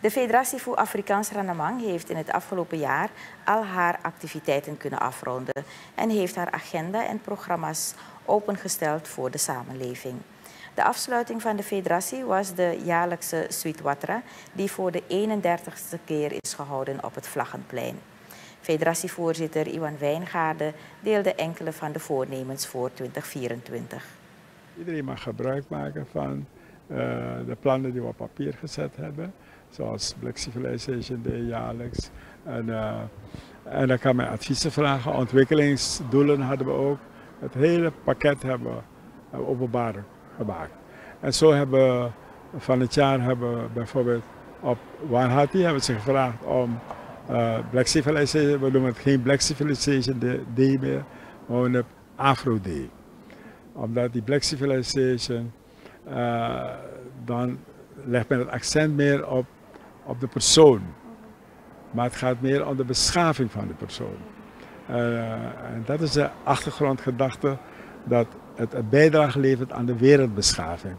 De Federatie voor Afrikaans Ranamang heeft in het afgelopen jaar al haar activiteiten kunnen afronden en heeft haar agenda en programma's opengesteld voor de samenleving. De afsluiting van de federatie was de jaarlijkse Sweetwatra, die voor de 31ste keer is gehouden op het Vlaggenplein. Federatievoorzitter Iwan Wijngaarden deelde enkele van de voornemens voor 2024. Iedereen mag gebruik maken van uh, de plannen die we op papier gezet hebben, zoals Black Civilization Day jaarlijks. En, uh, en dan kan men adviezen vragen. Ontwikkelingsdoelen hadden we ook. Het hele pakket hebben we openbaar gemaakt. En zo hebben we van het jaar hebben we bijvoorbeeld op Wanhati hebben ze gevraagd om uh, Black Civilization, we noemen het geen Black Civilization Day meer, maar een Afro Day. Omdat die Black Civilization, dan legt men het accent meer op, op de persoon. Maar het gaat meer om de beschaving van de persoon. Uh, en dat is de achtergrondgedachte dat het een bijdrage levert aan de wereldbeschaving.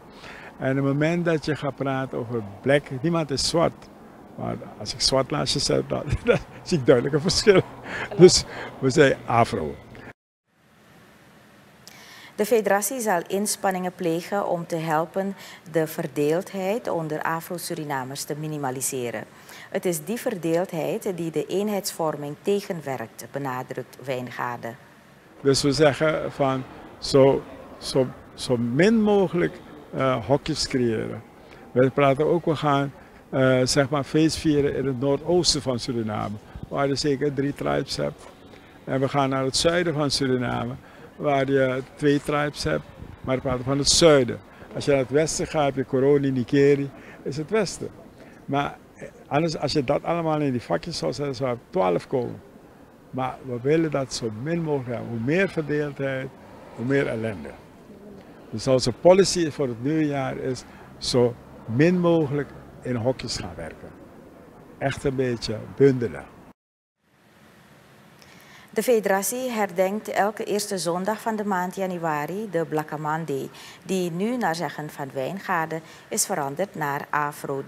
En op het moment dat je gaat praten over black, niemand is zwart. Maar als ik zwart naast je zet, dan, dan zie ik duidelijk een verschil. Dus we zijn afro. De federatie zal inspanningen plegen om te helpen de verdeeldheid onder Afro-Surinamers te minimaliseren. Het is die verdeeldheid die de eenheidsvorming tegenwerkt, benadrukt Wijngaarden. Dus we zeggen van zo, zo, zo min mogelijk uh, hokjes creëren. We praten ook, we gaan uh, zeg maar feest vieren in het noordoosten van Suriname, waar je zeker drie tribes hebt. En we gaan naar het zuiden van Suriname, waar je twee tribes hebt, maar we praten van het zuiden. Als je naar het westen gaat, heb je Coroni, Nikeri, is het westen. Maar eh, anders, als je dat allemaal in die vakjes zou zetten, zou er 12 komen. Maar we willen dat zo min mogelijk hebben. Hoe meer verdeeldheid, hoe meer ellende. Dus onze policy voor het nieuwe jaar is zo min mogelijk in hokjes gaan werken. Echt een beetje bundelen. De federatie herdenkt elke eerste zondag van de maand januari de Day, die nu naar zeggen van Wijngaarden is veranderd naar Afro.